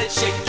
it, shake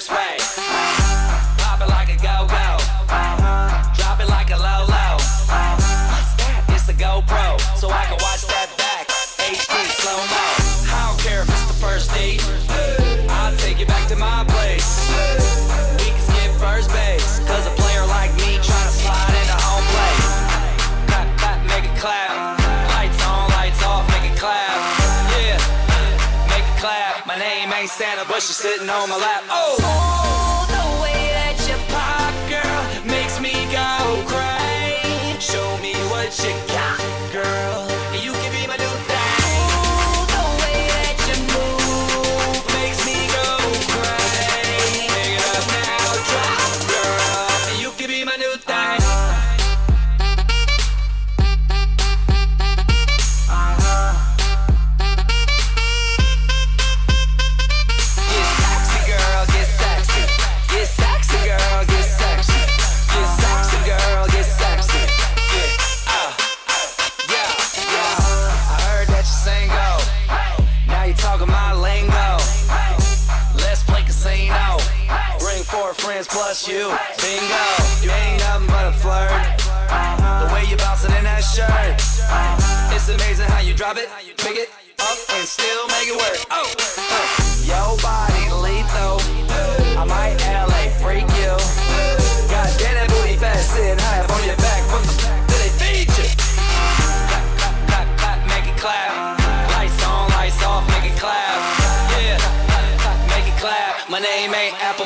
first way. Pop it like a go-go. Drop it like a low-low. What's that? It's a GoPro, so I can watch that back. HD slow-mo. I Santa, but she's sitting on my lap. Oh! Oh, four friends plus you. Bingo. You ain't nothing but a flirt. The way you bouncing in that shirt. It's amazing how you drop it, pick it up, and still make it work. Oh, uh.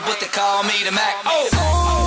But they call me the Mac. Oh.